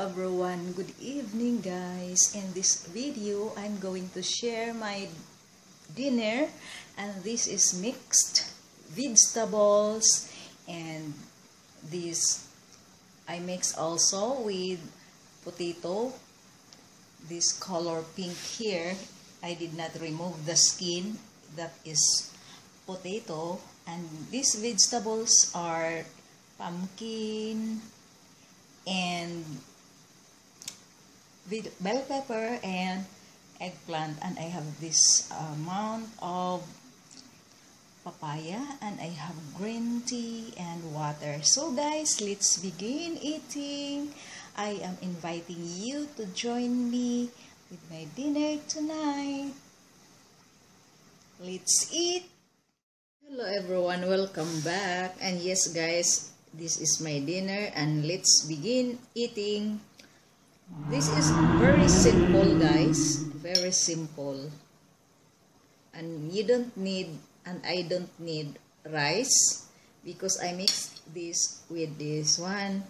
everyone, good evening guys. In this video, I'm going to share my dinner and this is mixed vegetables and this I mix also with potato. This color pink here, I did not remove the skin. That is potato and these vegetables are pumpkin, and with bell pepper and eggplant and I have this amount of papaya and I have green tea and water. So guys, let's begin eating. I am inviting you to join me with my dinner tonight. Let's eat. Hello everyone, welcome back. And yes guys, this is my dinner and let's begin eating. This is very simple guys, very simple. And you don't need, and I don't need rice because I mix this with this one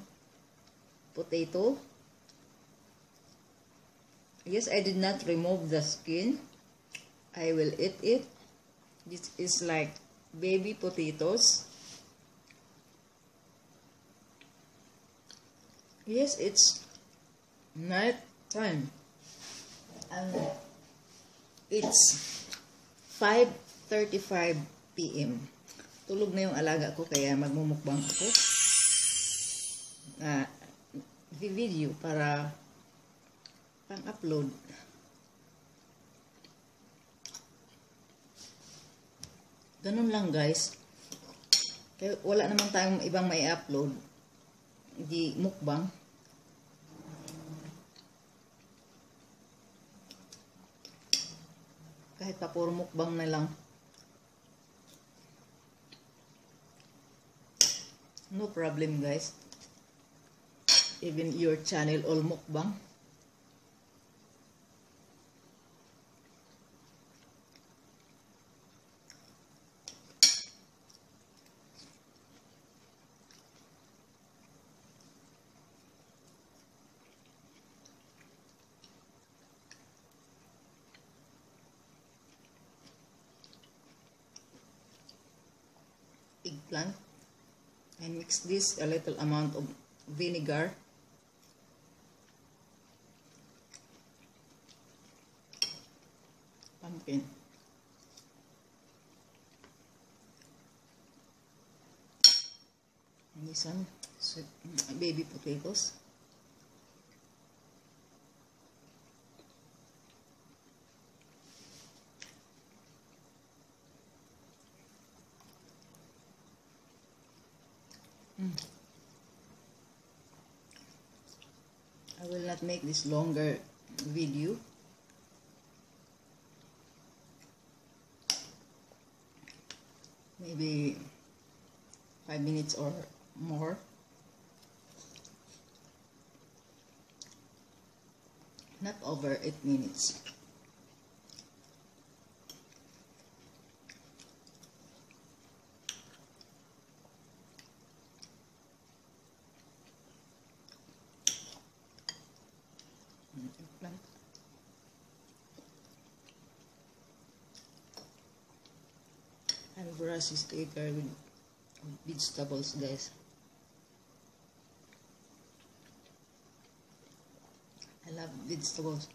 potato. Yes, I did not remove the skin. I will eat it. This is like baby potatoes. Yes, it's night time. And it's 5.35 p.m. Tulog na yung alaga ko kaya magmumukbang ako. Uh, video para pang-upload. Ganun lang guys. Kaya wala naman tayong ibang may upload. Di mukbang. Kahit pa puro mukbang na lang. No problem guys. Even your channel all mukbang. Eggplant. I mix this a little amount of vinegar. Pumpkin. And this one, sweet, baby potatoes. I will not make this longer video. Maybe five minutes or more. Not over eight minutes. And brush is later with vegetables, guys. I love vegetables.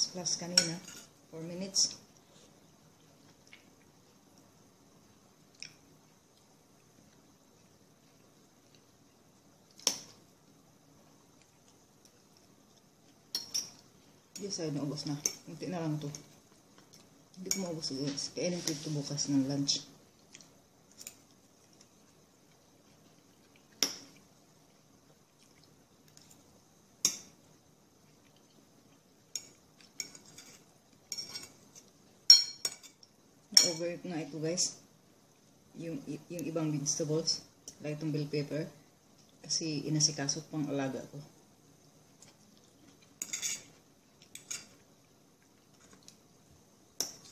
Minutes plus kanina. 4 minutes. Yes, ay naubos na. Hindi na lang to. Hindi ko maubos guys. Kainin ko ito bukas ng lunch. Over nga ito guys yung yung ibang vegetables Like itong bell pepper. Kasi inasikaso pang alaga ko.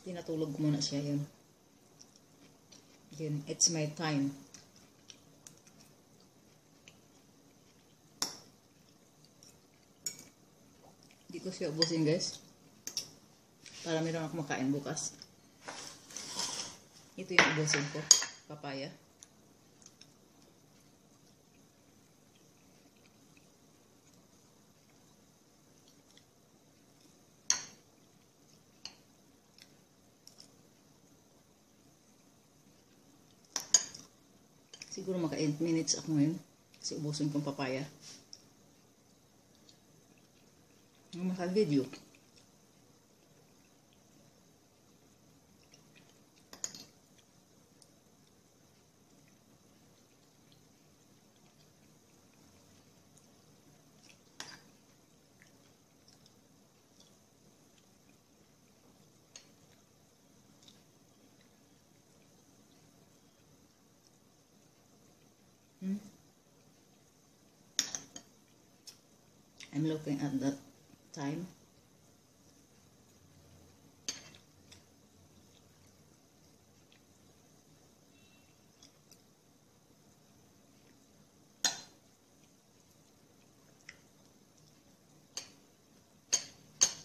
Tinatulog muna siya yun. Yun, it's my time. Hindi ko siya ubusin guys. Para meron ako makain bukas. Ito yung ubusin ko. Papaya. Siguro maka 8 minutes ako ngayon. Kasi ubusin kong papaya. Maka-video. I'm looking at the time.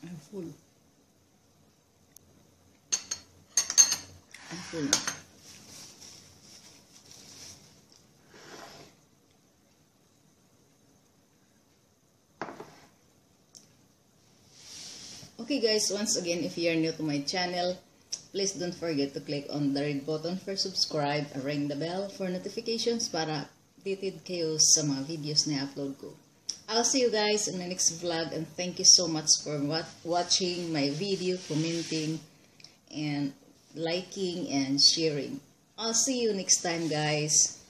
I'm full. I'm full Okay guys, once again, if you are new to my channel, please don't forget to click on the red button for subscribe ring the bell for notifications para updated kayo sa mga videos na upload ko. I'll see you guys in the next vlog and thank you so much for wat watching my video, commenting, and liking and sharing. I'll see you next time guys.